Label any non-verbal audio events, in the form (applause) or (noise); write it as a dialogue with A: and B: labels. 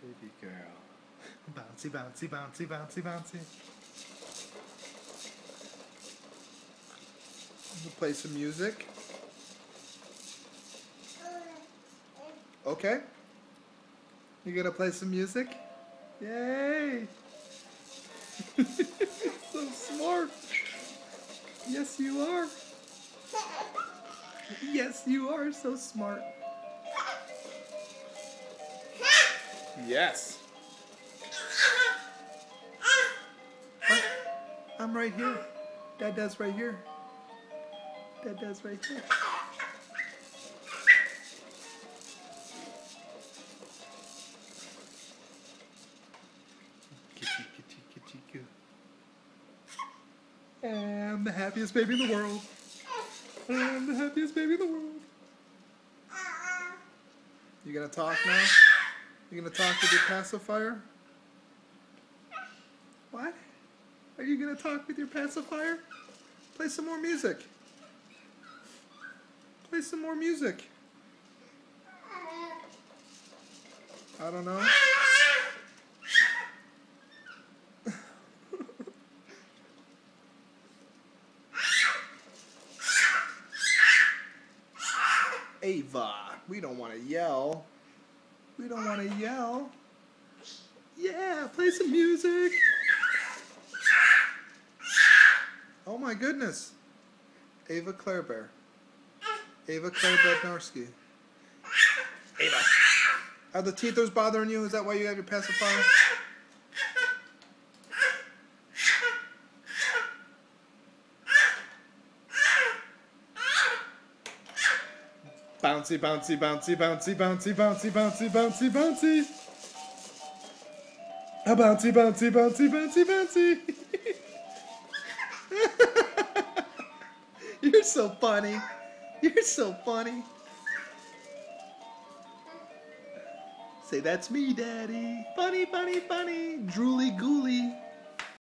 A: Baby girl. (laughs) Bouncy, bouncy, bouncy, bouncy, bouncy. Play some music. Okay? You gonna play some music? Yay! (laughs) so smart! Yes, you are! Yes, you are so smart! Yes! What? I'm right here. Dad does right here. Dad does right here. Kitty, kitty, kitty, goo. I'm the happiest baby in the world. I'm the happiest baby in the world. You gonna talk now? You gonna talk with your pacifier? What? Are you gonna talk with your pacifier? Play some more music. Play some more music. I don't know. (laughs) Ava, we don't want to yell. We don't want to yell. Yeah, play some music. Oh my goodness. Ava Claire Bear. Ava Claire Bednarski. Ava. Are the teethers bothering you? Is that why you have your pacifier? Bouncy, bouncy, bouncy, bouncy, bouncy, bouncy, bouncy, bouncy, bouncy. A bouncy, bouncy, bouncy, bouncy, bouncy. (laughs) You're so funny. You're so funny. Say, that's me, Daddy. Funny, funny, funny. Drooly gooly.